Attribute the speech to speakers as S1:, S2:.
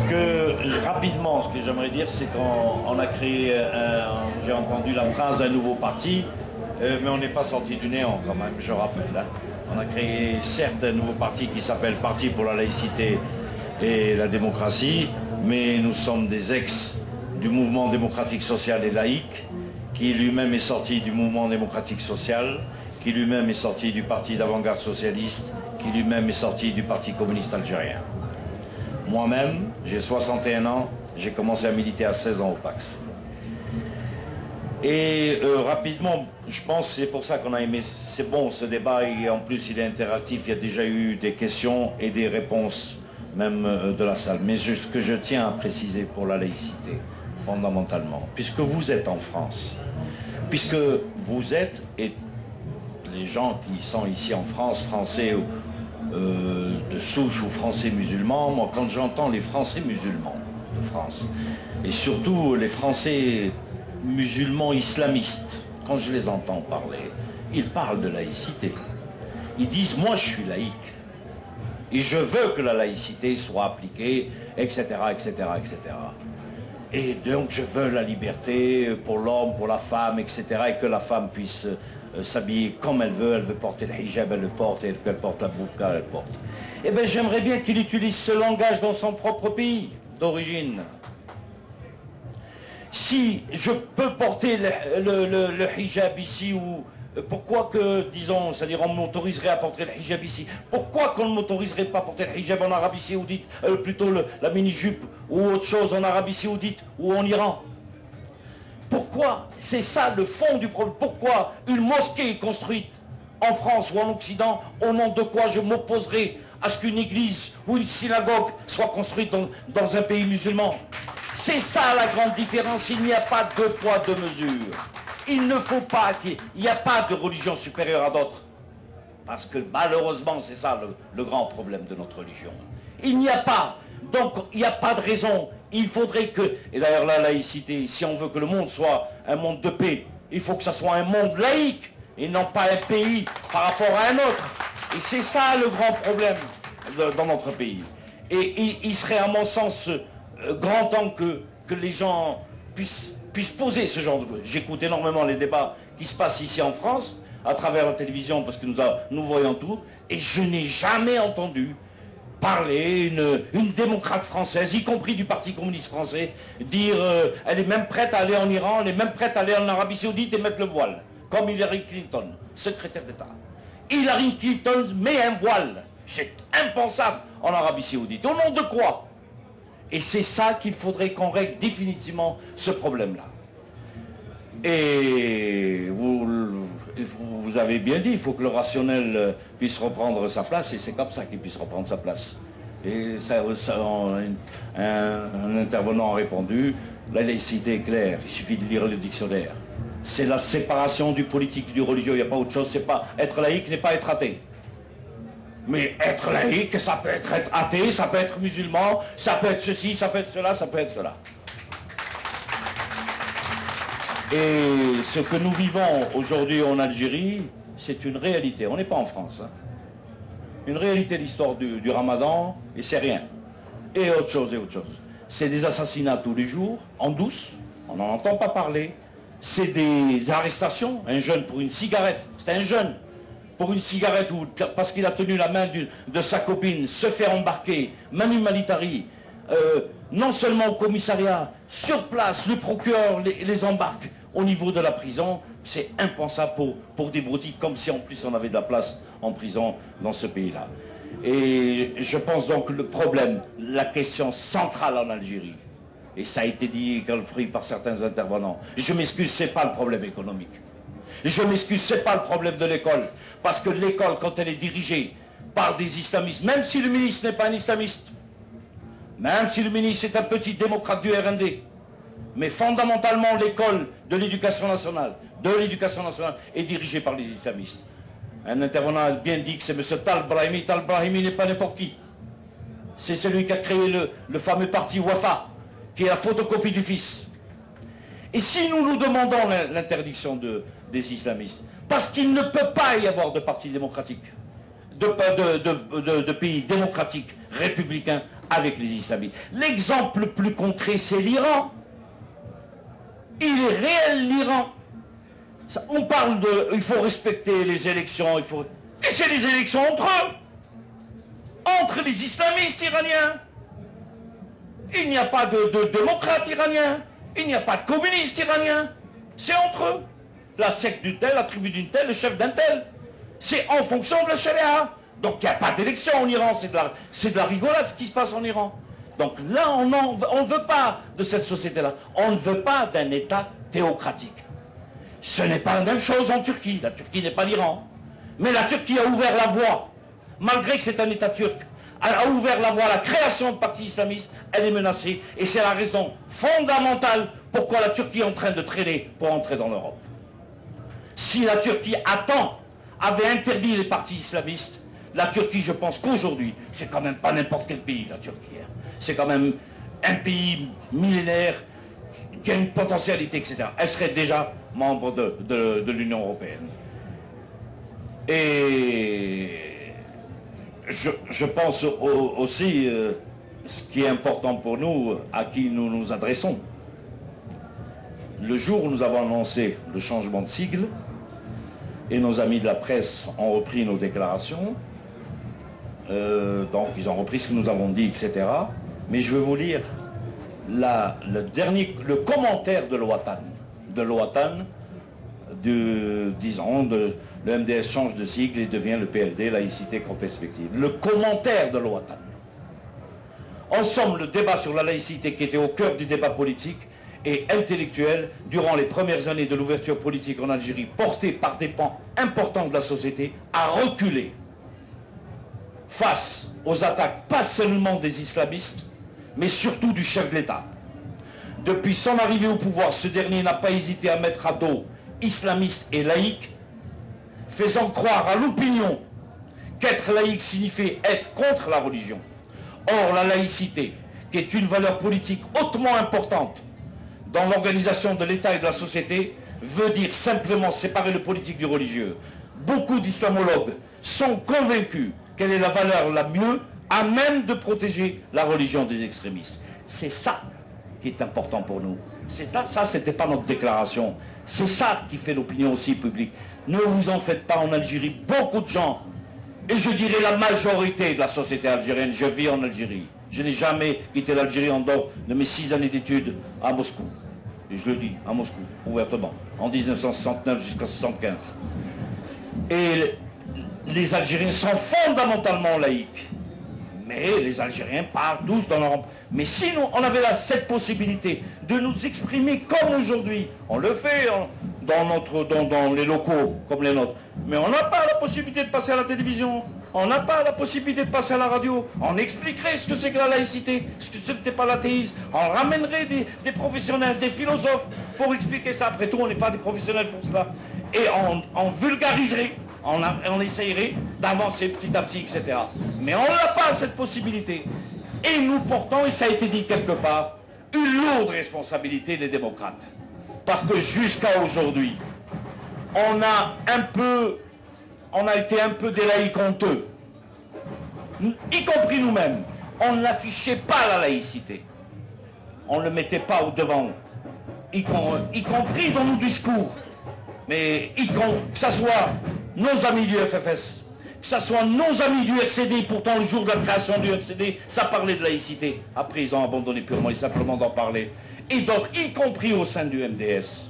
S1: Ce que, rapidement, ce que j'aimerais dire, c'est qu'on a créé, j'ai entendu la phrase, un nouveau parti, euh, mais on n'est pas sorti du néant quand même, je rappelle. Hein. On a créé certes un nouveau parti qui s'appelle Parti pour la laïcité et la démocratie, mais nous sommes des ex du mouvement démocratique social et laïque, qui lui-même est sorti du mouvement démocratique social, qui lui-même est sorti du parti d'avant-garde socialiste, qui lui-même est sorti du parti communiste algérien. Moi-même, j'ai 61 ans, j'ai commencé à militer à 16 ans au Pax. Et euh, rapidement, je pense c'est pour ça qu'on a aimé, c'est bon ce débat et en plus il est interactif, il y a déjà eu des questions et des réponses même euh, de la salle. Mais ce que je tiens à préciser pour la laïcité, fondamentalement, puisque vous êtes en France, puisque vous êtes, et les gens qui sont ici en France, français euh, de souche ou français musulmans, moi quand j'entends les français musulmans de France, et surtout les français musulmans islamistes, quand je les entends parler, ils parlent de laïcité. Ils disent, moi je suis laïque. Et je veux que la laïcité soit appliquée, etc., etc., etc. Et donc je veux la liberté pour l'homme, pour la femme, etc. Et que la femme puisse euh, s'habiller comme elle veut. Elle veut porter le hijab, elle le porte. Et qu'elle porte la burqa, elle porte. Eh bien j'aimerais bien qu'il utilise ce langage dans son propre pays d'origine si je peux porter le, hijab ici ou euh, pourquoi que, disons, c'est-à-dire on m'autoriserait à porter le hijab ici Pourquoi qu'on ne m'autoriserait pas à porter le hijab en Arabie Saoudite, euh, plutôt la mini-jupe ou autre chose en Arabie Saoudite ou en Iran? Pourquoi C'est ça le fond du problème? Pourquoi une mosquée est construite en France ou en Occident, au nom de quoi je m'opposerai à ce qu'une église ou une synagogue soit construite dans un pays musulman? C'est ça la grande différence. Il n'y a pas deux poids, deux mesures. Il ne faut pas qu'il n'y a pas de religion supérieure à d'autres. Parce que malheureusement, c'est ça le, grand problème de notre religion. Il n'y a pas. Donc, il n'y a pas de raison. Il faudrait que, et d'ailleurs la laïcité, si on veut que le monde soit un monde de paix, il faut que ça soit un monde laïque et non pas un pays par rapport à un autre. Et c'est ça le grand problème dans notre pays. Et il serait à mon sens euh, grand temps que, les gens puissent, puissent poser ce genre de... J'écoute énormément les débats qui se passent ici en France, à travers la télévision, parce que nous, nous voyons tout, et je n'ai jamais entendu parler une, démocrate française, y compris du Parti communiste français, dire euh, elle est même prête à aller en Iran, elle est même prête à aller en Arabie Saoudite et mettre le voile, comme Hillary Clinton, secrétaire d'État. Hillary Clinton met un voile. C'est impensable en Arabie Saoudite. Au nom de quoi? Et c'est ça qu'il faudrait qu'on règle définitivement ce problème-là. Et vous, vous, avez bien dit, il faut que le rationnel euh, puisse reprendre sa place, et c'est comme ça qu'il puisse reprendre sa place. Et un, intervenant a répondu, la laïcité est claire, il suffit de lire le dictionnaire. C'est la séparation du politique du religieux, il n'y a pas autre chose, c'est pas être laïque n'est pas être athée. Mais être laïque, ça peut être, être athée, ça peut être musulman, ça peut être ceci, ça peut être cela, ça peut être cela. Et ce que nous vivons aujourd'hui en Algérie, c'est une réalité. On n'est pas en France. Hein. Une réalité de l'histoire du, ramadan, et c'est rien. Et autre chose, et autre chose. C'est des assassinats tous les jours, en douce, on n'en entend pas parler. C'est des arrestations, un jeune pour une cigarette, c'est un jeune, pour une cigarette ou parce qu'il a tenu la main de sa copine, se faire embarquer, Manu Malitari, euh, non seulement au commissariat, sur place, le procureur les, embarque au niveau de la prison, c'est impensable pour, pour des boutiques, comme si en plus on avait de la place en prison dans ce pays-là. Et je pense donc que le problème, la question centrale en Algérie, et ça a été dit par certains intervenants, je m'excuse, ce n'est pas le problème économique. Je m'excuse, ce n'est pas le problème de l'école. Parce que l'école, quand elle est dirigée par des islamistes, même si le ministre n'est pas un islamiste, même si le ministre est un petit démocrate du RND, mais fondamentalement l'école de l'éducation nationale, de l'éducation nationale, est dirigée par les islamistes. Un intervenant a bien dit que c'est M. Tal Brahimi. Tal Brahimi n'est pas n'importe qui. C'est celui qui a créé le, le fameux parti Wafa, qui est la photocopie du fils. Et si nous nous demandons l'interdiction de, des islamistes. Parce qu'il ne peut pas y avoir de parti démocratique, de, de, pays démocratiques, républicains, avec les islamistes. L'exemple le plus concret, c'est l'Iran. Il est réel, l'Iran. On parle de... Il faut respecter les élections, il faut... Et c'est les élections entre eux. Entre les islamistes iraniens. Il n'y a pas de, de démocrates iraniens. Il n'y a pas de communistes iraniens. C'est entre eux. La secte du tel, la tribu d'une telle, le chef d'un tel. C'est en fonction de la charia. Donc il n'y a pas d'élection en Iran. C'est de la rigolade ce qui se passe en Iran. Donc là, on ne veut pas de cette société-là. On ne veut pas d'un État théocratique. Ce n'est pas la même chose en Turquie. La Turquie n'est pas l'Iran. Mais la Turquie a ouvert la voie, malgré que c'est un État turc, a ouvert la voie à la création de partis islamistes, elle est menacée. Et c'est la raison fondamentale pourquoi la Turquie est en train de traîner pour entrer dans l'Europe. Si la Turquie, à temps, avait interdit les partis islamistes, la Turquie, je pense qu'aujourd'hui, c'est quand même pas n'importe quel pays, la Turquie. Hein. C'est quand même un pays millénaire qui a une potentialité, etc. Elle serait déjà membre de, l'Union européenne. Et je, pense aussi, euh, ce qui est important pour nous, à qui nous nous adressons, le jour où nous avons annoncé le changement de sigle, et nos amis de la presse ont repris nos déclarations, euh, donc ils ont repris ce que nous avons dit, etc. Mais je vais vous lire le, dernier, commentaire de l'OATAN, de l'OATAN, de, disons, de, le MDS change de sigle et devient le PLD, laïcité comme perspective. Le commentaire de l'OATAN. En somme, le débat sur la laïcité qui était au cœur du débat politique et intellectuel durant les premières années de l'ouverture politique en Algérie, porté par des pans importants de la société, a reculé face aux attaques pas seulement des islamistes, mais surtout du chef de l'État. Depuis son arrivée au pouvoir, ce dernier n'a pas hésité à mettre à dos islamistes et laïcs, faisant croire à l'opinion qu'être laïque signifiait être contre la religion. Or, la laïcité, qui est une valeur politique hautement importante dans l'organisation de l'État et de la société, veut dire simplement séparer le politique du religieux. Beaucoup d'islamologues sont convaincus quelle est la valeur la mieux à même de protéger la religion des extrémistes. C'est ça qui est important pour nous. Ça, ça ce n'était pas notre déclaration. C'est ça qui fait l'opinion aussi publique. Ne vous en faites pas en Algérie. Beaucoup de gens, et je dirais la majorité de la société algérienne, je vis en Algérie. Je n'ai jamais quitté l'Algérie en dehors de mes six années d'études à Moscou. Et je le dis, à Moscou, ouvertement, en 1969 jusqu'à 1975. Et les Algériens sont fondamentalement laïcs. Mais les Algériens partent tous dans leur... Mais si nous, on avait cette possibilité de nous exprimer comme aujourd'hui, on le fait dans, notre, les locaux comme les nôtres, mais on n'a pas la possibilité de passer à la télévision, on n'a pas la possibilité de passer à la radio, on expliquerait ce que c'est que la laïcité, ce que ce n'était pas l'athéisme, on ramènerait des, professionnels, des philosophes pour expliquer ça. Après tout, on n'est pas des professionnels pour cela. Et on vulgariserait on, essayerait d'avancer petit à petit, etc. Mais on n'a pas cette possibilité. Et nous portons, et ça a été dit quelque part, une lourde responsabilité des démocrates. Parce que jusqu'à aujourd'hui, on a un peu, on a été un peu des laïcs honteux, y compris nous-mêmes. On n'affichait pas la laïcité. On ne le mettait pas au devant, y, compris dans nos discours. Mais y, que ça soit nos amis du FFS, que ce soit nos amis du RCD, pourtant le jour de la création du RCD, ça parlait de laïcité. Ils ont abandonné purement et simplement d'en parler. Et d'autres, y compris au sein du MDS.